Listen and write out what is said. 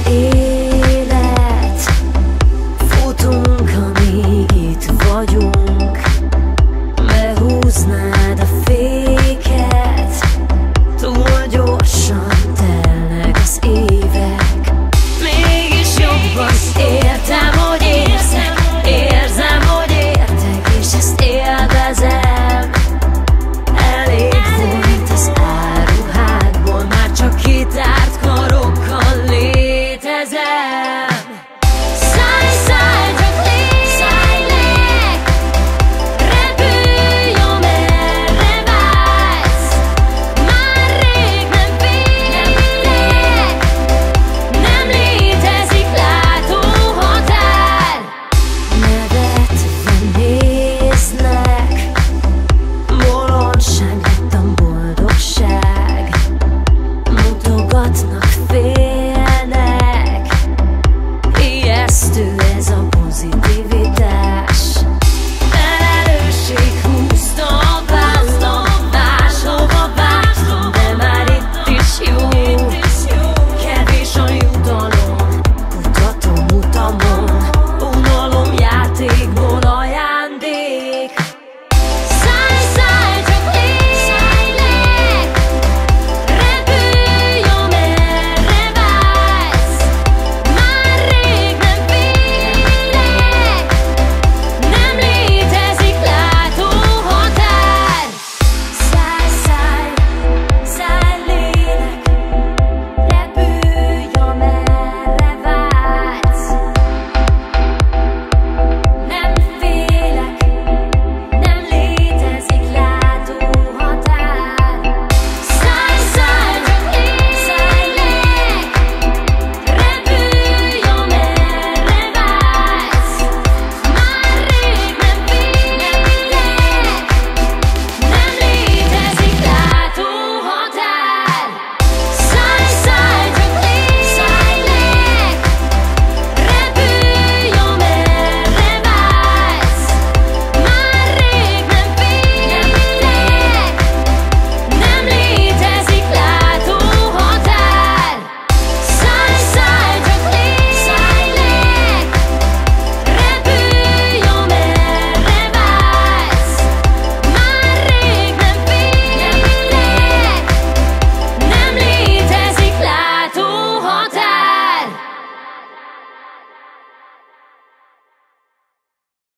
is